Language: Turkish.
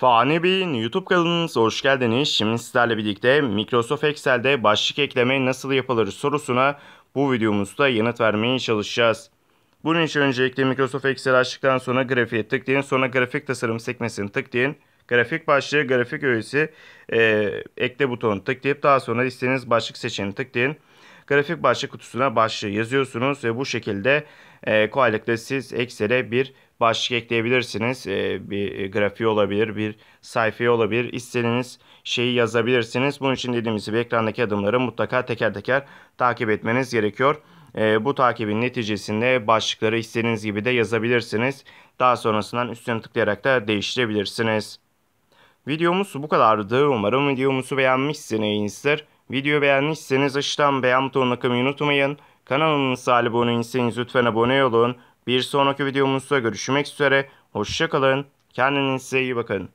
Fani Bey'in YouTube kanalınıza hoş geldiniz. Şimdi sizlerle birlikte Microsoft Excel'de başlık ekleme nasıl yapılır sorusuna bu videomuzda yanıt vermeye çalışacağız. Bunun için öncelikle Microsoft Excel açtıktan sonra grafiğe tıklayın. Sonra grafik tasarım sekmesini tıklayın. Grafik başlığı, grafik öğesi, e, ekle butonu tıklayıp daha sonra istediğiniz başlık seçeneğini tıklayın. Grafik başlık kutusuna başlığı yazıyorsunuz ve bu şekilde e, kolaylıkla siz Excel'e bir başlık ekleyebilirsiniz. E, bir grafiği olabilir, bir sayfayı olabilir. İstediğiniz şeyi yazabilirsiniz. Bunun için dediğimiz gibi ekrandaki adımları mutlaka teker teker takip etmeniz gerekiyor. E, bu takibin neticesinde başlıkları istediğiniz gibi de yazabilirsiniz. Daha sonrasından üstüne tıklayarak da değiştirebilirsiniz. Videomuz bu kadardı. Umarım videomuzu beğenmişsinizdir. Videoyu beğenmişseniz aşağıdan beğen butonuna kılmayı unutmayın. Kanalımıza abone değilseniz lütfen abone olun. Bir sonraki videomuzda görüşmek üzere. Hoşçakalın. Kendinize iyi bakın.